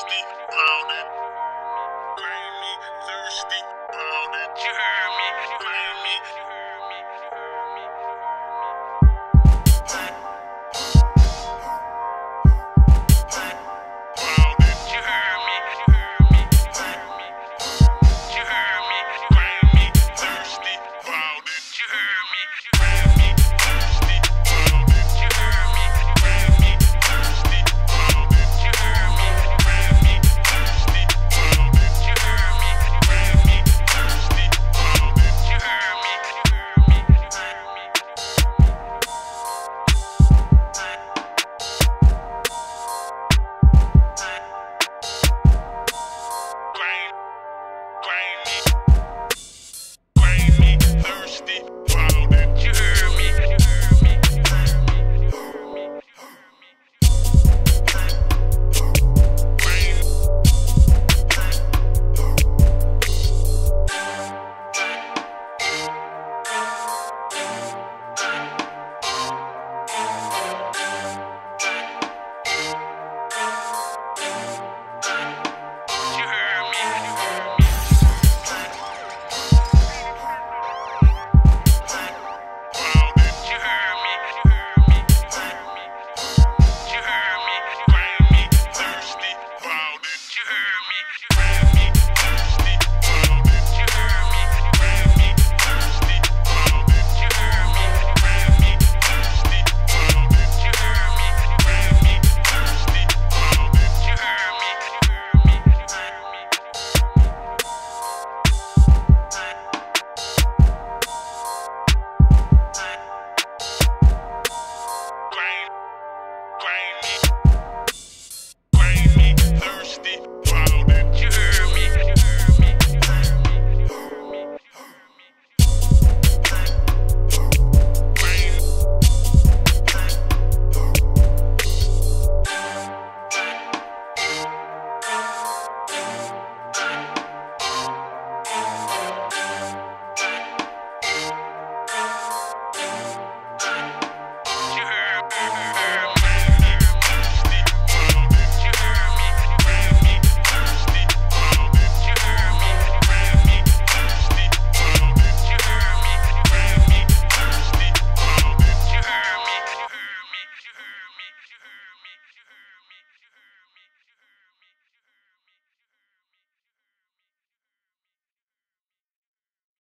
thirsty, all that. Me thirsty, all. You heard